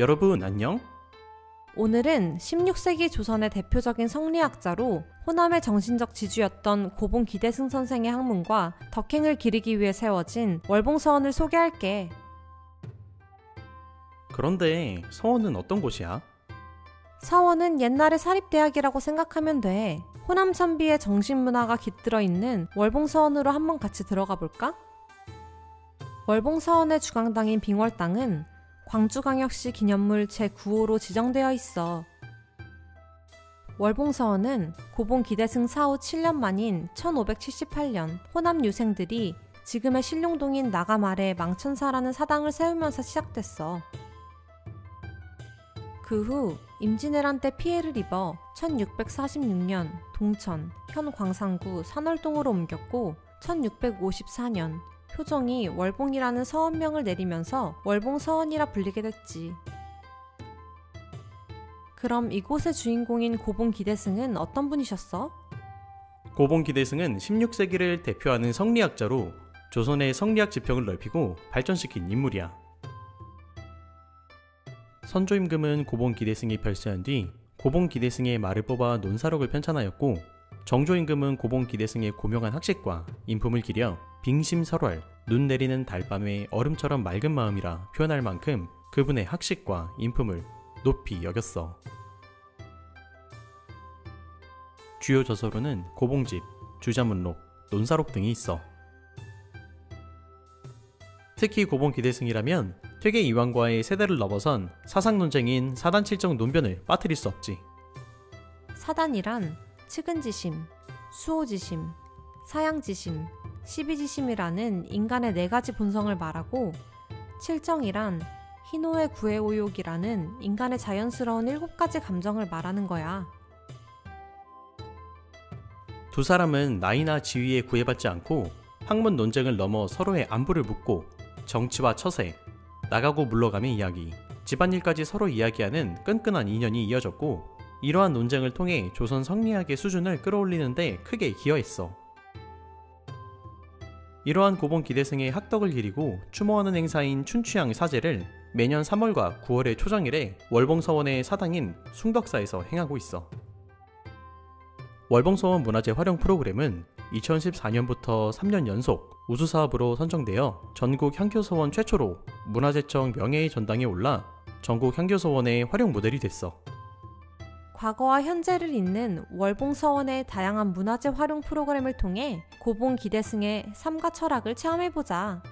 여러분 안녕? 오늘은 16세기 조선의 대표적인 성리학자로 호남의 정신적 지주였던 고봉 기대승 선생의 학문과 덕행을 기리기 위해 세워진 월봉서원을 소개할게. 그런데 서원은 어떤 곳이야? 서원은 옛날의 사립대학이라고 생각하면 돼. 호남 천비의 정신문화가 깃들어 있는 월봉서원으로 한번 같이 들어가 볼까? 월봉서원의 주강당인 빙월당은 광주광역시 기념물 제9호로 지정되어 있어. 월봉서원은 고봉 기대승 사후 7년 만인 1578년 호남 유생들이 지금의 신룡동인 나감 아래 망천사라는 사당을 세우면서 시작됐어. 그 후 임진왜란 때 피해를 입어 1646년 동천, 현 광산구 산월동으로 옮겼고 1654년 효정이 월봉이라는 서원명을 내리면서 월봉서원이라 불리게 됐지. 그럼 이곳의 주인공인 고봉 기대승은 어떤 분이셨어? 고봉 기대승은 16세기를 대표하는 성리학자로 조선의 성리학 지평을 넓히고 발전시킨 인물이야. 선조임금은 고봉 기대승이 별세한 뒤 고봉 기대승의 말을 뽑아 논사록을 편찬하였고 정조임금은 고봉 기대승의 고명한 학식과 인품을 기려 빙심설월, 눈 내리는 달밤의 얼음처럼 맑은 마음이라 표현할 만큼 그분의 학식과 인품을 높이 여겼어. 주요 저서로는 고봉집, 주자문록, 논사록 등이 있어. 특히 고봉 기대승이라면 퇴계 이황과의 세대를 넘어선 사상 논쟁인 사단 칠정 논변을 빠뜨릴 수 없지. 사단이란 측은지심, 수호지심, 사양지심, 십이지심이라는 인간의 네 가지 본성을 말하고 칠정이란 희노의 구애오욕이라는 인간의 자연스러운 일곱 가지 감정을 말하는 거야. 두 사람은 나이나 지위에 구애받지 않고 학문 논쟁을 넘어 서로의 안부를 묻고 정치와 처세, 나가고 물러감의 이야기, 집안일까지 서로 이야기하는 끈끈한 인연이 이어졌고 이러한 논쟁을 통해 조선 성리학의 수준을 끌어올리는데 크게 기여했어. 이러한 고봉 기대승의 학덕을 기리고 추모하는 행사인 춘추양 사제를 매년 3월과 9월의 초정일에 월봉서원의 사당인 숭덕사에서 행하고 있어. 월봉서원 문화재 활용 프로그램은 2014년부터 3년 연속 우수사업으로 선정되어 전국 향교서원 최초로 문화재청 명예의 전당에 올라 전국 향교서원의 활용 모델이 됐어. 과거와 현재를 잇는 월봉서원의 다양한 문화재 활용 프로그램을 통해 고봉 기대승의 삶과 철학을 체험해보자.